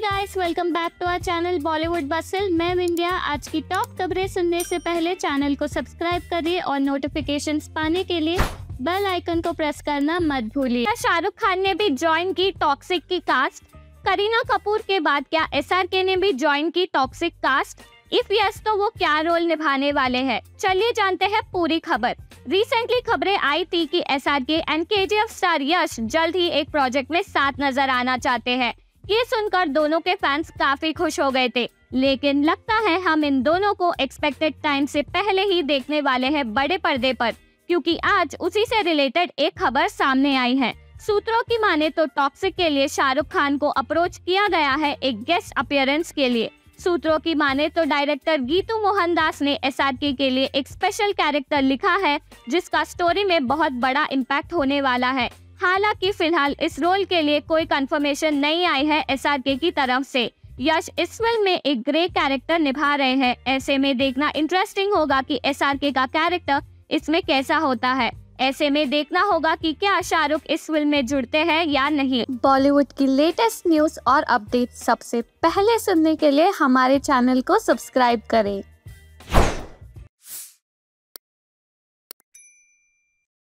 Guys welcome back to our channel Bollywood बसल मैं विंध्या आज की टॉप खबरें सुनने से पहले चैनल को सब्सक्राइब करिए और नोटिफिकेशंस पाने के लिए बेल आइकन को प्रेस करना मत भूलिए। शाहरुख खान ने भी ज्वाइन की टॉक्सिक की कास्ट करीना कपूर के बाद क्या एसआरके ने भी ज्वाइन की टॉक्सिक कास्ट इफ़ यस तो वो क्या रोल निभाने वाले हैं? चलिए जानते हैं पूरी खबर। रिसेंटली खबरें आई थी कि एस एंड के जी एफ़ स्टार यश जल्द ही एक प्रोजेक्ट में साथ नज़र आना चाहते हैं। ये सुनकर दोनों के फैंस काफ़ी खुश हो गए थे। लेकिन लगता है हम इन दोनों को एक्सपेक्टेड टाइम से पहले ही देखने वाले हैं बड़े पर्दे पर, क्योंकि आज उसी से रिलेटेड एक खबर सामने आई है। सूत्रों की माने तो टॉक्सिक के लिए शाहरुख खान को अप्रोच किया गया है एक गेस्ट अपियरेंस के लिए। सूत्रों की माने तो डायरेक्टर गीतू मोहनदास ने एस के लिए एक स्पेशल कैरेक्टर लिखा है, जिसका स्टोरी में बहुत बड़ा इम्पैक्ट होने वाला है। हालाँकि फ़िलहाल इस रोल के लिए कोई कंफर्मेशन नहीं आई है एस की तरफ़ से। यश इस फ़िल्म में एक ग्रे कैरेक्टर निभा रहे हैं। ऐसे में देखना इंटरेस्टिंग होगा कि एस का कैरेक्टर इसमें कैसा होता है। ऐसे में देखना होगा कि क्या शाहरुख इस फ़िल्म में जुड़ते हैं या नहीं। बॉलीवुड की लेटेस्ट न्यूज़ और अपडेट सबसे पहले सुनने के लिए हमारे चैनल को सब्सक्राइब करें।